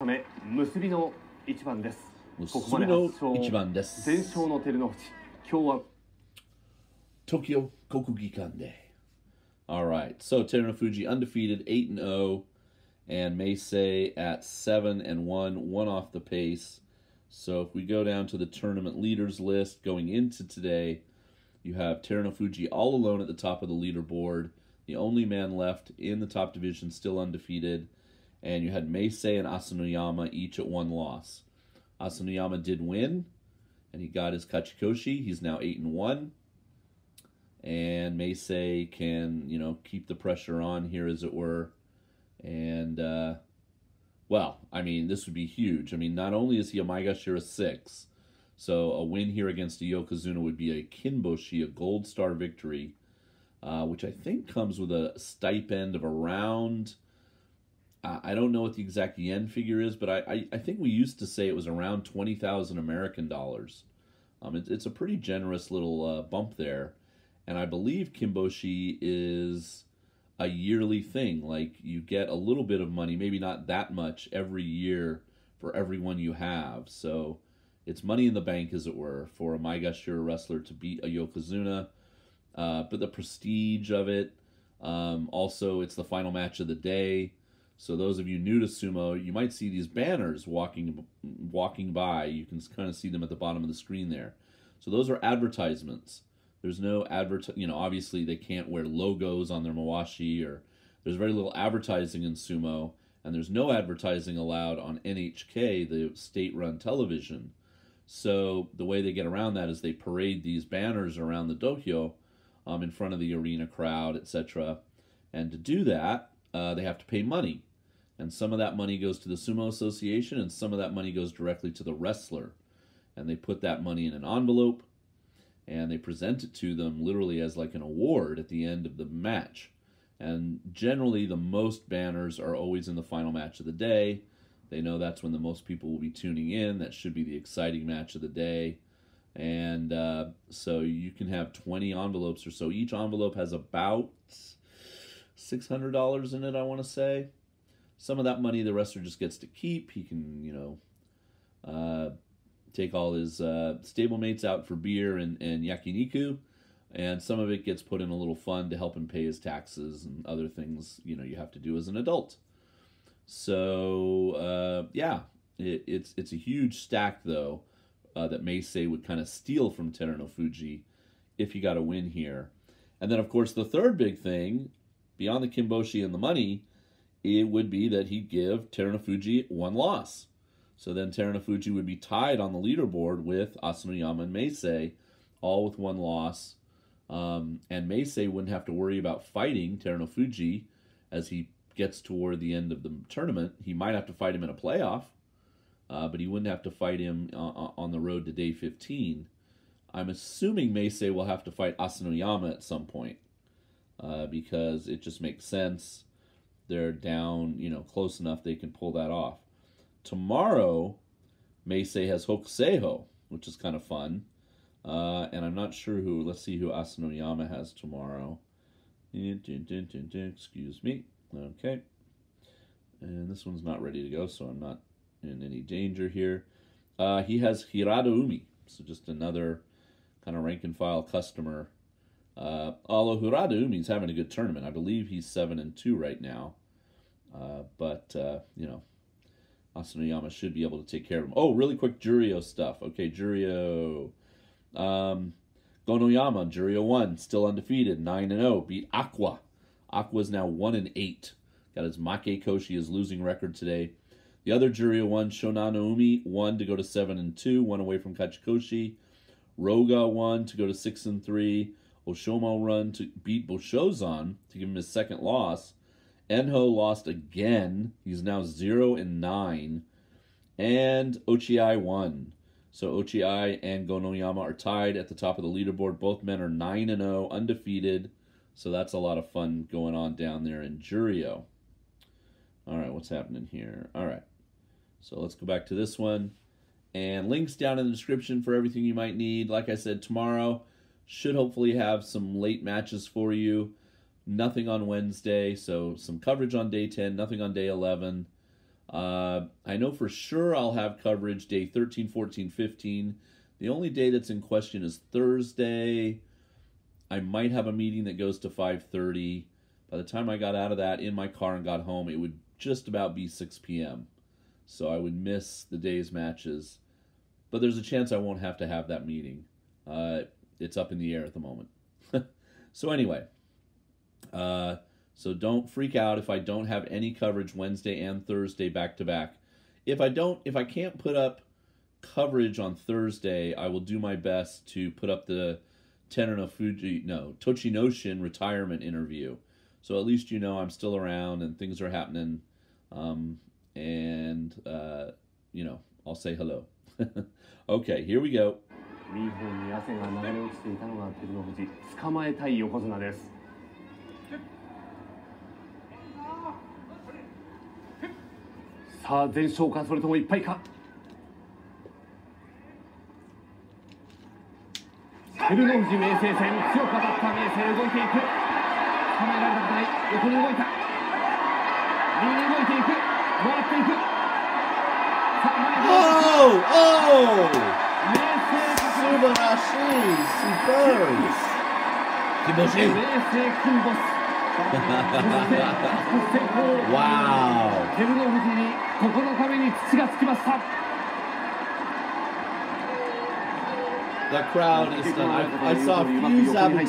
ため結びの一番ですここまで結びの8勝一番です。全勝の照ノ富士今日は Tokyo Kokugikande. All right. So Terunofuji undefeated, 8 and 0 and Meisei at 7 and 1, one off the pace. So if we go down to the tournament leaders list going into today, you have Terunofuji all alone at the top of the leaderboard, the only man left in the top division still undefeated, and you had Meisei and Asanoyama each at one loss. Asanoyama did win, and he got his Kachikoshi. He's now 8 and 1 and Meisei can you know keep the pressure on here as it were and uh well i mean this would be huge i mean not only is he a maegashira 6 so a win here against a yokozuna would be a kinboshi a gold star victory uh, which i think comes with a stipend of around i don't know what the exact yen figure is but i i, I think we used to say it was around 20000 american dollars um, it, it's a pretty generous little uh, bump there and I believe Kimboshi is a yearly thing. Like you get a little bit of money, maybe not that much every year for everyone you have. So it's money in the bank, as it were, for a Maegashira wrestler to beat a Yokozuna. Uh, but the prestige of it, um, also it's the final match of the day. So those of you new to sumo, you might see these banners walking walking by. You can kind of see them at the bottom of the screen there. So those are advertisements. There's no advert, you know, obviously they can't wear logos on their mawashi or there's very little advertising in sumo and there's no advertising allowed on NHK, the state-run television. So the way they get around that is they parade these banners around the dohyo um, in front of the arena crowd, etc. And to do that, uh, they have to pay money. And some of that money goes to the Sumo Association and some of that money goes directly to the wrestler. And they put that money in an envelope and they present it to them literally as like an award at the end of the match. And generally, the most banners are always in the final match of the day. They know that's when the most people will be tuning in. That should be the exciting match of the day. And uh, so you can have 20 envelopes or so. Each envelope has about $600 in it, I want to say. Some of that money the wrestler just gets to keep. He can, you know, uh, take all his uh, stablemates out for beer and, and yakiniku, and some of it gets put in a little fund to help him pay his taxes and other things you know you have to do as an adult. So uh, yeah, it, it's it's a huge stack though uh, that Meisei would kind of steal from Terunofuji if he got a win here, and then of course the third big thing beyond the Kimboshi and the money, it would be that he'd give Terunofuji one loss. So then Terunofuji would be tied on the leaderboard with Asanoyama and Meisei, all with one loss. Um, and Meisei wouldn't have to worry about fighting Terunofuji as he gets toward the end of the tournament. He might have to fight him in a playoff, uh, but he wouldn't have to fight him uh, on the road to day 15. I'm assuming Meisei will have to fight Asanoyama at some point uh, because it just makes sense. They're down, you know, close enough they can pull that off. Tomorrow, Meisei has Hokuseiho, which is kind of fun. Uh, and I'm not sure who, let's see who Asanoyama has tomorrow. Excuse me. Okay. And this one's not ready to go, so I'm not in any danger here. Uh, he has Hiradoumi, so just another kind of rank and file customer. Uh, Hiradoumi's having a good tournament, I believe he's seven and two right now. Uh, but uh, you know, Asanoyama should be able to take care of him. Oh, really quick Juryo stuff. Okay, Juryo. Um, Gonoyama, Juryo 1, still undefeated, 9 and 0, beat Akua. Akua is now 1 and 8. Got his Make Koshi, his losing record today. The other Juryo 1, Shonannoumi, 1 to go to 7 and 2, one away from Kachikoshi. Roga 1 to go to 6 and 3. Oshoma run to beat Bushozan to give him his second loss. Enho lost again. He's now 0 and 9. And Ochiai won. So Ochiai and Gonoyama are tied at the top of the leaderboard. Both men are 9 and 0, undefeated. So that's a lot of fun going on down there in Juryo. All right, what's happening here? All right. So let's go back to this one. And links down in the description for everything you might need. Like I said, tomorrow should hopefully have some late matches for you nothing on Wednesday, so some coverage on day 10, nothing on day 11. Uh, I know for sure I'll have coverage day 13, 14, 15. The only day that's in question is Thursday. I might have a meeting that goes to 5:30. By the time I got out of that in my car and got home, it would just about be 6 p.m. So I would miss the day's matches. But there's a chance I won't have to have that meeting. Uh, it's up in the air at the moment. so anyway, uh, so don't freak out if I don't have any coverage Wednesday and Thursday back to back. If I don't, if I can't put up coverage on Thursday, I will do my best to put up the Terunofuji, no, Tochinoshin retirement interview. So at least you know I'm still around and things are happening. Um, and, uh, you know, I'll say hello. okay, here we go. 右方に汗が流れ落ちていたのが照ノ富士。捕まえたい横綱です。さあ全勝かそれともいっぱいか。照ノ富士明生戦強く当たった明生動いていく。捕まえられたくない。横に動いた。右に動いていく。回っていく。さあ前に Oh! Oh! 明生 Superbe. C'est Wow. 照ノ富士にここのために土がつきました。The crowd is done. I, I saw few sabotage.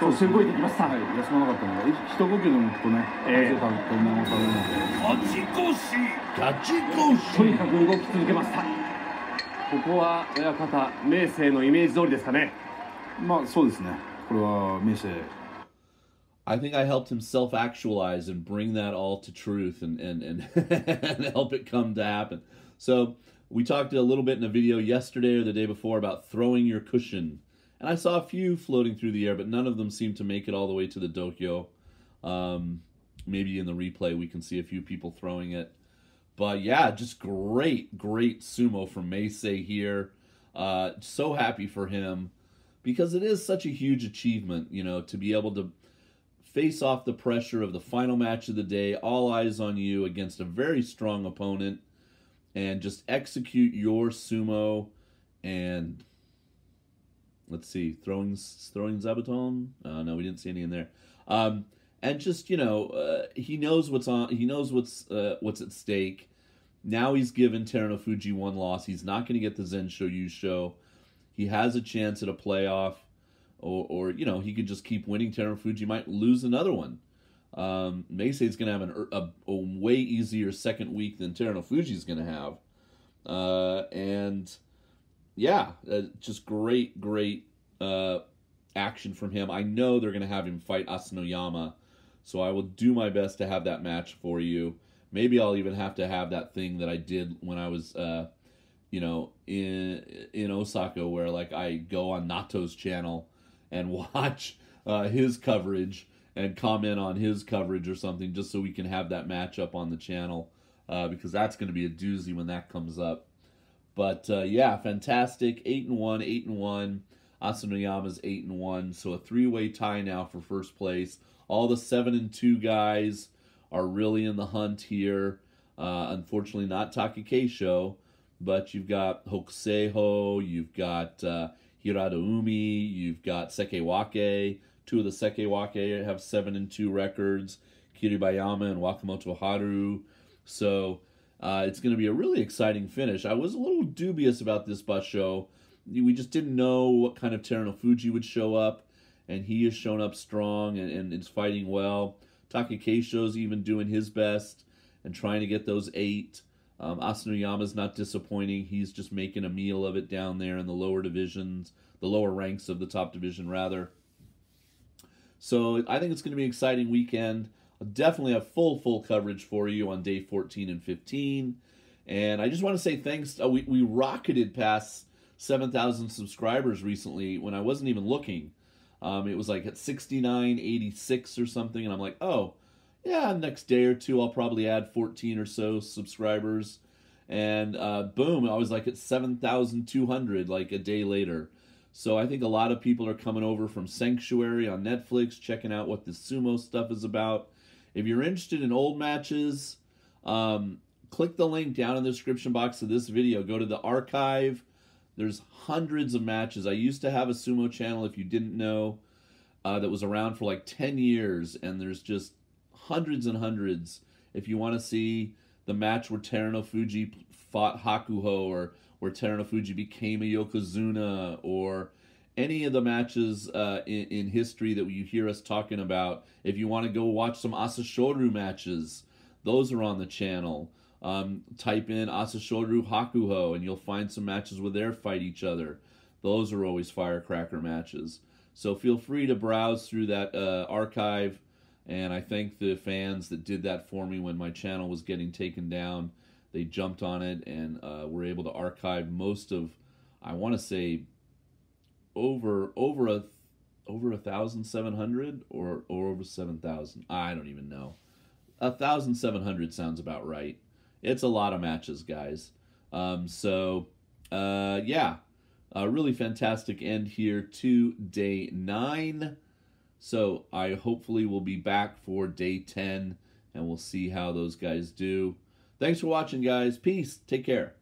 そうすごい。できました。はい、休まなかったので、一呼吸でもきっとね、汗かいて流されるの。勝ち越し、勝ち越し。とにかく動き続けました。ここは親方明生のイメージ通りですかねまあそうですねこれは明生 I think I helped him self actualize and bring that all to truth and, and, and, and help it come to happen. So, we talked a little bit in a video yesterday or the day before about throwing your cushion. And I saw a few floating through the air, but none of them seemed to make it all the way to the Dohyo. Um, maybe in the replay we can see a few people throwing it. But yeah, just great, great sumo from Meisei here. Uh, so happy for him because it is such a huge achievement, you know, to be able to face off the pressure of the final match of the day, all eyes on you against a very strong opponent, and just execute your sumo and let's see, throwing throwing Zabuton. Uh, no, we didn't see any in there. Um, and just you know, uh, he knows what's on. He knows what's uh, what's at stake. Now he's given Terunofuji one loss. He's not going to get the zensho yusho. He has a chance at a playoff, or, or you know, he could just keep winning. Terunofuji might lose another one. Um, Meisei's going to have an, a, a way easier second week than Terunofuji's going to have. Uh, and yeah, uh, just great, great uh, action from him. I know they're going to have him fight Asanoyama, so I will do my best to have that match for you. Maybe I'll even have to have that thing that I did when I was, uh, you know, in in Osaka, where like I go on Nato's channel and watch uh, his coverage and comment on his coverage or something, just so we can have that match up on the channel, uh, because that's going to be a doozy when that comes up. But uh, yeah, fantastic. Eight and one, eight and one. Asanoyama's eight and one, so a three-way tie now for first place. All the seven and two guys are really in the hunt here. Uh, unfortunately, not Takakeisho, but you've got Hokuseiho, you've got uh, Hiradoumi, you've got Sekiwake. Two of the Sekiwake have seven and two records. Kiribayama and Wakamotoharu. So uh, it's going to be a really exciting finish. I was a little dubious about this basho. We just didn't know what kind of Terunofuji would show up, and he has shown up strong and, and is fighting well. Takakeisho's even doing his best and trying to get those eight. Um, Asanoyama's not disappointing. He's just making a meal of it down there in the lower divisions, the lower ranks of the top division, rather. So I think it's going to be an exciting weekend. Definitely have full, full coverage for you on day 14 and 15. And I just want to say thanks. Uh, we, we rocketed past 7,000 subscribers recently when I wasn't even looking. Um, it was like at 69, 86 or something. And I'm like, oh, yeah, next day or two, I'll probably add 14 or so subscribers. And uh, boom, I was like at 7,200 like a day later. So I think a lot of people are coming over from Sanctuary on Netflix, checking out what the sumo stuff is about. If you're interested in old matches, um, click the link down in the description box of this video. Go to the archive. There's hundreds of matches. I used to have a sumo channel, if you didn't know, uh, that was around for like 10 years, and there's just hundreds and hundreds. If you want to see the match where Terunofuji fought Hakuho, or where Terunofuji became a Yokozuna, or any of the matches uh, in, in history that you hear us talking about, if you want to go watch some Asashoryu matches, those are on the channel. Um, type in Asashoryu Hakuho and you'll find some matches where they fight each other. Those are always firecracker matches. So feel free to browse through that uh, archive. And I thank the fans that did that for me when my channel was getting taken down. They jumped on it and uh, were able to archive most of, I want to say, over over a over a thousand seven hundred or or over seven thousand. I don't even know. A thousand seven hundred sounds about right. It's a lot of matches, guys. Um, so uh, yeah, a really fantastic end here to day nine. So I hopefully will be back for day ten, and we'll see how those guys do. Thanks for watching, guys. Peace. Take care.